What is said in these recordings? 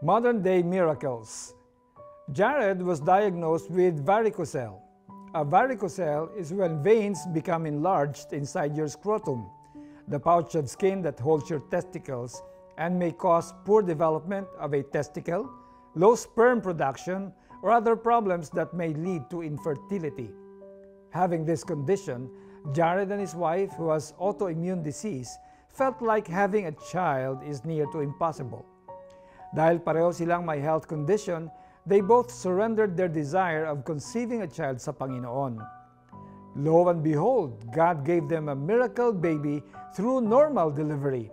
Modern day miracles. Jared was diagnosed with varicocele. A varicocele is when veins become enlarged inside your scrotum, the pouch of skin that holds your testicles, and may cause poor development of a testicle, low sperm production, or other problems that may lead to infertility. Having this condition, Jared and his wife, who has autoimmune disease, felt like having a child is near to impossible. Dahil pareho silang may health condition, they both surrendered their desire of conceiving a child sa Panginoon. Lo and behold, God gave them a miracle baby through normal delivery.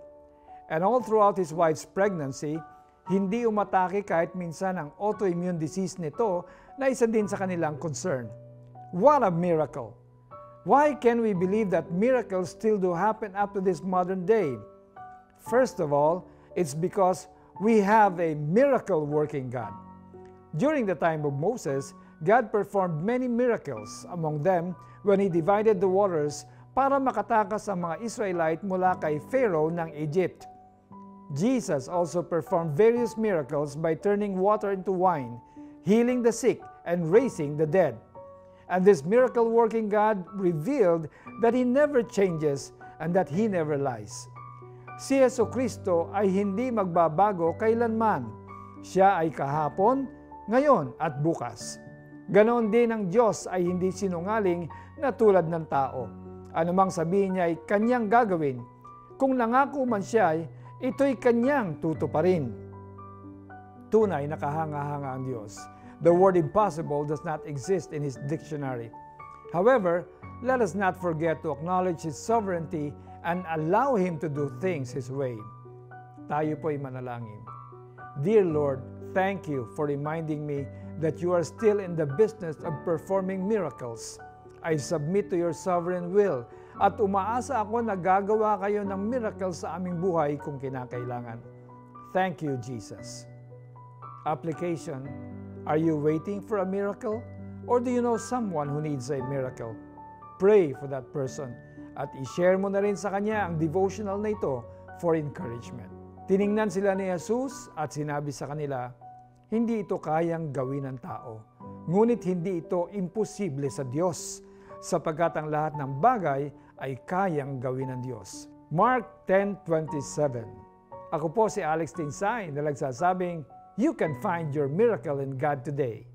And all throughout his wife's pregnancy, hindi umatake kahit minsan ang autoimmune disease nito na isa din sa kanilang concern. What a miracle! Why can we believe that miracles still do happen up to this modern day? First of all, it's because we have a miracle working God. During the time of Moses, God performed many miracles, among them when He divided the waters para makatakas ang mga Israelite mula kay Pharaoh ng Egypt. Jesus also performed various miracles by turning water into wine, healing the sick, and raising the dead. And this miracle working God revealed that He never changes and that He never lies. Si Yeso Kristo ay hindi magbabago kailanman. Siya ay kahapon, ngayon at bukas. Ganon din ang Diyos ay hindi sinungaling na tulad ng tao. Anumang sabihin niya ay kanyang gagawin. Kung nangako man siya ay ito'y kanyang tutuparin. Tunay nakahanga-hanga ang Diyos. The word impossible does not exist in His dictionary. However, let us not forget to acknowledge His sovereignty and allow Him to do things His way. Tayo po'y manalangin. Dear Lord, thank you for reminding me that you are still in the business of performing miracles. I submit to your sovereign will at umaasa ako na gagawa kayo ng miracles sa aming buhay kung kinakailangan. Thank you, Jesus. Application Are you waiting for a miracle? Or do you know someone who needs a miracle? Pray for that person at i-share mo na rin sa kanya ang devotional na ito for encouragement. Tiningnan sila ni Jesus at sinabi sa kanila, hindi ito kayang gawin ng tao. Ngunit hindi ito imposible sa Diyos, sapagkat ang lahat ng bagay ay kayang gawin ng Diyos. Mark 10.27 Ako po si Alex Tinsay na nagsasabing, You can find your miracle in God today.